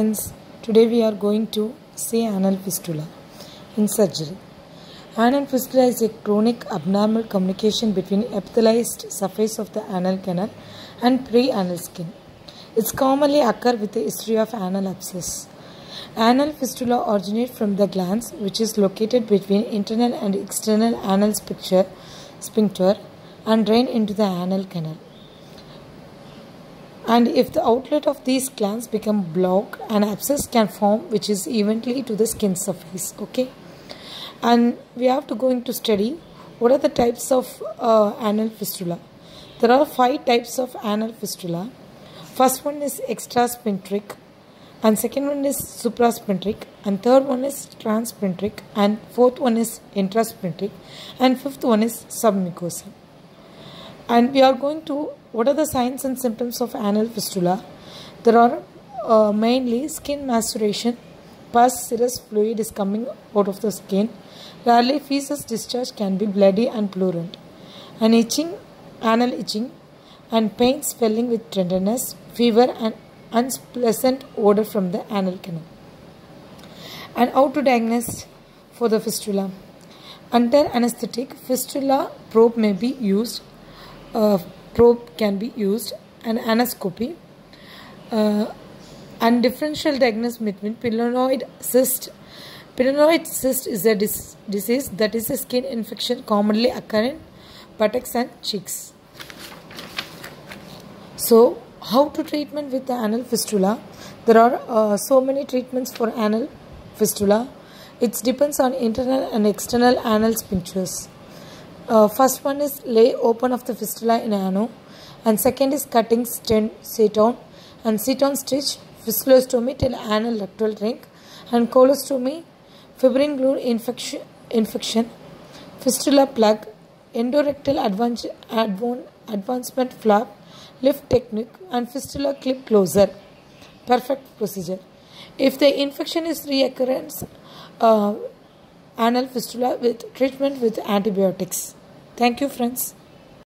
Friends, today we are going to see anal fistula in surgery. Anal fistula is a chronic abnormal communication between epithelialized surface of the anal canal and perianal skin. It's commonly occur with a history of anal abscess. Anal fistula originate from the glands which is located between internal and external anal sphincter and drain into the anal canal and if the outlet of these glands become blocked an abscess can form which is eventually to the skin surface okay? And we have to go into study what are the types of uh, anal fistula? There are five types of anal fistula. First one is extrasphincteric and second one is suprasphincteric and third one is transsphincteric and fourth one is intrasphincteric and fifth one is submucosal and we are going to what are the signs and symptoms of anal fistula? There are uh, mainly skin maceration. Pus serous fluid is coming out of the skin. Rarely feces discharge can be bloody and plurulent and itching anal itching and pain swelling with tenderness fever and unpleasant odor from the anal canal. And how to diagnose for the fistula? Under anesthetic fistula probe may be used uh, probe can be used and anoscopy uh, and differential diagnosis between pilonidal cyst. Pilonidal cyst is a dis disease that is a skin infection commonly occurring buttocks and cheeks. So how to treatment with the anal fistula? There are uh, so many treatments for anal fistula. It depends on internal and external anal sphincters uh, first one is lay open of the fistula in ano and second is cutting stent seton and seton stitch fistulostomy till anal rectal ring and colostomy fibrin glue infection, infection fistula plug endorectal advance, advance, advancement flap lift technique and fistula clip closer. Perfect procedure. If the infection is reoccurrence uh, anal fistula with treatment with antibiotics. Thank you, friends.